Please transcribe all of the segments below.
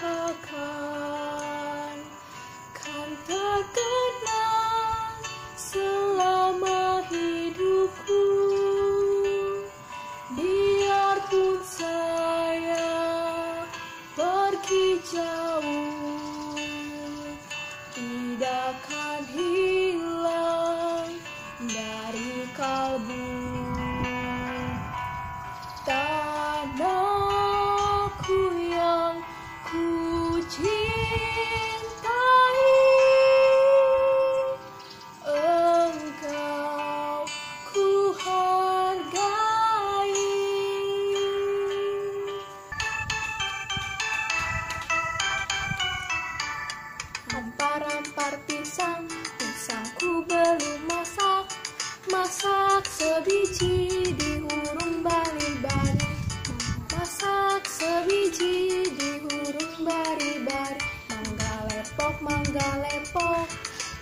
kulupakan Kan terkenang selama hidupku. Biarpun saya pergi jauh Tidak akan hilang dari kalbu Ampar-ampar pisang, pisangku belum masak Masak sebiji di hurung bari-bari. Masak sebiji di hurung bari-bari. Mangga lepok, mangga lepok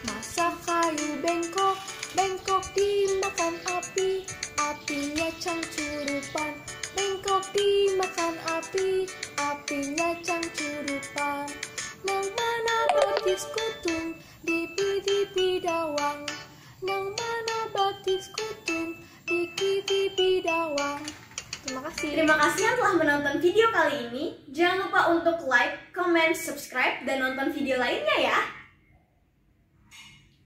Masak kayu bengkok, bengkok dimakan api Apinya cangcurupan. Bengkok dimakan api, apinya cangcurupan kasih Terima kasih yang telah menonton video kali ini. Jangan lupa untuk like, comment, subscribe, dan nonton video lainnya ya.